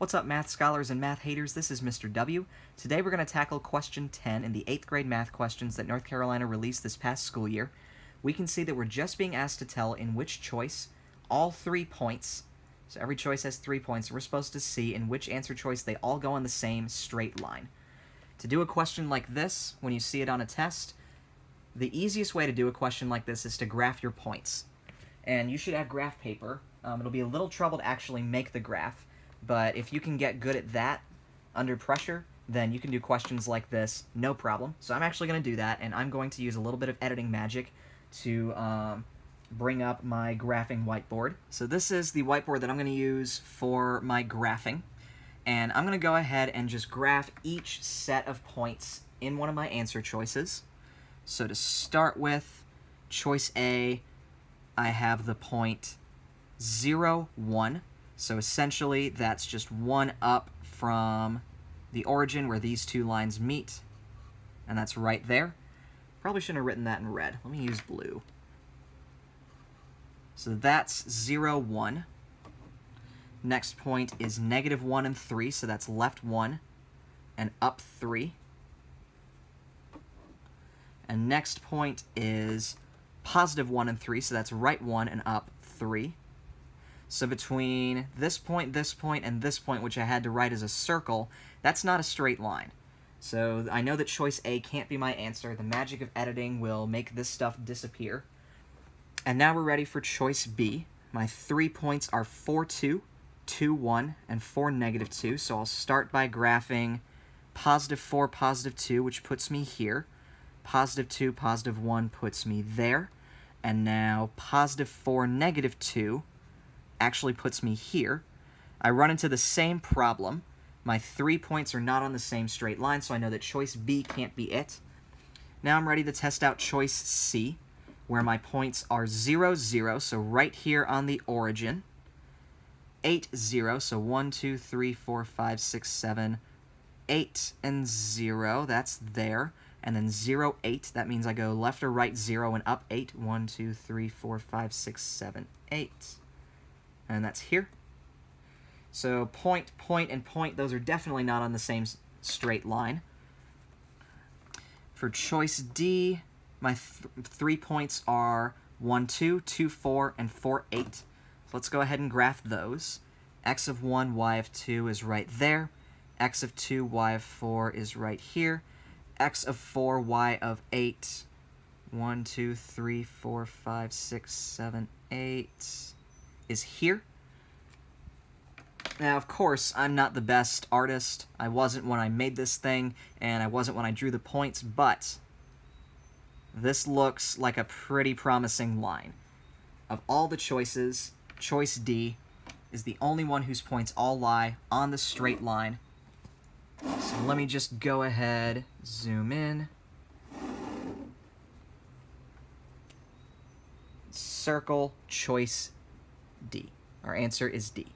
What's up, math scholars and math haters? This is Mr. W. Today we're going to tackle question 10 in the 8th grade math questions that North Carolina released this past school year. We can see that we're just being asked to tell in which choice all three points, so every choice has three points, we're supposed to see in which answer choice they all go on the same straight line. To do a question like this, when you see it on a test, the easiest way to do a question like this is to graph your points. And you should have graph paper. Um, it'll be a little trouble to actually make the graph, but if you can get good at that under pressure, then you can do questions like this, no problem. So I'm actually going to do that, and I'm going to use a little bit of editing magic to um, bring up my graphing whiteboard. So this is the whiteboard that I'm going to use for my graphing. And I'm going to go ahead and just graph each set of points in one of my answer choices. So to start with, choice A, I have the point 0, 1. So essentially, that's just one up from the origin where these two lines meet, and that's right there. Probably shouldn't have written that in red. Let me use blue. So that's 0, 1. Next point is negative 1 and 3, so that's left 1 and up 3. And next point is positive 1 and 3, so that's right 1 and up 3. So between this point, this point, and this point, which I had to write as a circle, that's not a straight line. So I know that choice A can't be my answer. The magic of editing will make this stuff disappear. And now we're ready for choice B. My three points are 4, 2, 2, 1, and 4, negative 2. So I'll start by graphing positive 4, positive 2, which puts me here. Positive 2, positive 1 puts me there. And now positive 4, negative 2 actually puts me here. I run into the same problem. My three points are not on the same straight line, so I know that choice B can't be it. Now I'm ready to test out choice C, where my points are 0, 0, so right here on the origin. 8, 0, so 1, 2, 3, 4, 5, 6, 7, 8, and 0, that's there. And then 0, 8, that means I go left or right 0 and up 8. 1, 2, 3, 4, 5, 6, 7, 8 and that's here. So point, point, and point, those are definitely not on the same straight line. For choice D, my th three points are 1, 2, 2, 4, and 4, 8. So let's go ahead and graph those. x of 1, y of 2 is right there. x of 2, y of 4 is right here. x of 4, y of 8. 1, 2, 3, 4, 5, 6, 7, 8 is here. Now, of course, I'm not the best artist. I wasn't when I made this thing, and I wasn't when I drew the points, but this looks like a pretty promising line. Of all the choices, choice D is the only one whose points all lie on the straight line. So let me just go ahead, zoom in. Circle choice D. Our answer is D.